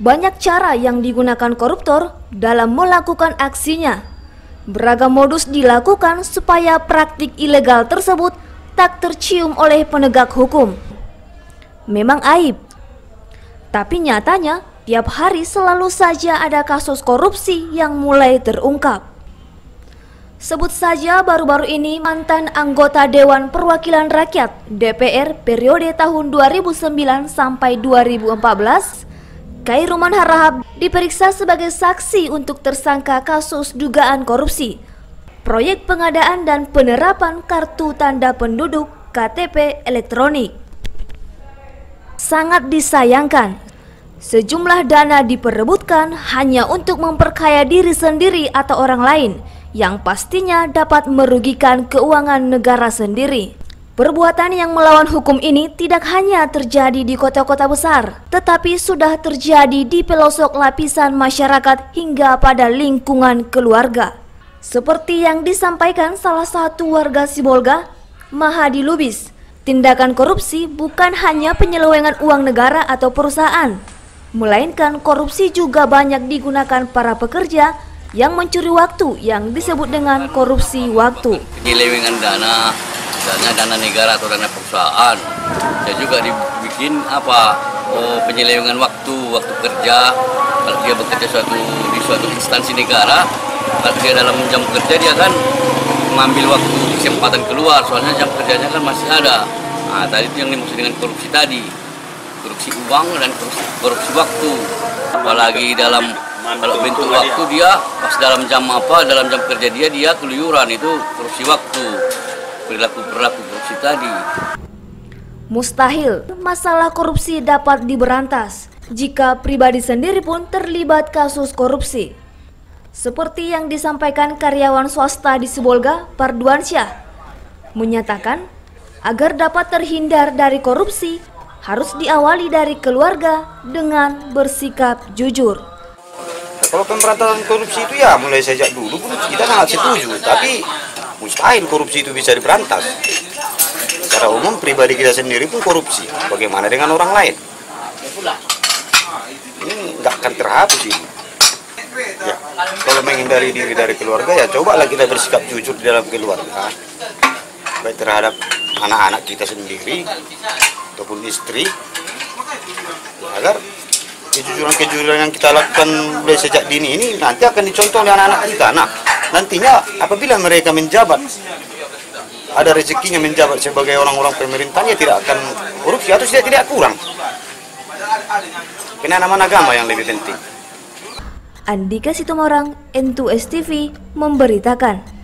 Banyak cara yang digunakan koruptor dalam melakukan aksinya. Beragam modus dilakukan supaya praktik ilegal tersebut tak tercium oleh penegak hukum. Memang aib, tapi nyatanya tiap hari selalu saja ada kasus korupsi yang mulai terungkap. Sebut saja baru-baru ini mantan anggota Dewan Perwakilan Rakyat DPR periode tahun 2009 sampai 2014 Kairuman Harahap diperiksa sebagai saksi untuk tersangka kasus dugaan korupsi, proyek pengadaan dan penerapan kartu tanda penduduk KTP elektronik. Sangat disayangkan, sejumlah dana diperebutkan hanya untuk memperkaya diri sendiri atau orang lain yang pastinya dapat merugikan keuangan negara sendiri. Perbuatan yang melawan hukum ini tidak hanya terjadi di kota-kota besar, tetapi sudah terjadi di pelosok lapisan masyarakat hingga pada lingkungan keluarga. Seperti yang disampaikan salah satu warga Sibolga, Mahadi Lubis, tindakan korupsi bukan hanya penyelewengan uang negara atau perusahaan, melainkan korupsi juga banyak digunakan para pekerja yang mencuri waktu yang disebut dengan korupsi waktu. Penyelewengan dana misalnya dana negara atau dana perusahaan. Saya juga dibikin apa oh, penyelewengan waktu waktu kerja. Kalau dia bekerja suatu di suatu instansi negara kalau dia dalam jam kerja dia kan mengambil waktu kesempatan keluar. Soalnya jam kerjanya kan masih ada. Nah tadi itu yang dimaksud dengan korupsi tadi. Korupsi uang dan korupsi, korupsi waktu. Apalagi dalam kalau bentuk waktu dia pas dalam jam apa dalam jam kerja dia dia keluyuran. Itu korupsi waktu perilaku-perilaku korupsi tadi. Mustahil masalah korupsi dapat diberantas jika pribadi sendiri pun terlibat kasus korupsi. Seperti yang disampaikan karyawan swasta di Sibolga, Parduansyah, menyatakan agar dapat terhindar dari korupsi harus diawali dari keluarga dengan bersikap jujur. Kalau pemberantasan korupsi itu ya mulai sejak dulu pun kita sangat setuju, tapi mustahil korupsi itu bisa diberantas. Secara umum pribadi kita sendiri pun korupsi. Bagaimana dengan orang lain? Ini nggak akan terhapus ini. Ya, kalau menghindari diri dari keluarga ya cobalah kita bersikap jujur di dalam keluarga. Baik terhadap anak-anak kita sendiri ataupun istri agar kejujuran-kejujuran yang kita lakukan mulai sejak dini ini nanti akan dicontoh oleh anak-anak kita. Nah, nantinya apabila mereka menjabat ada rezekinya menjabat sebagai orang-orang pemerintahnya tidak akan korupsi atau tidak tidak kurang penanaman agama yang lebih penting Andika Situmorang, N2 STV, memberitakan.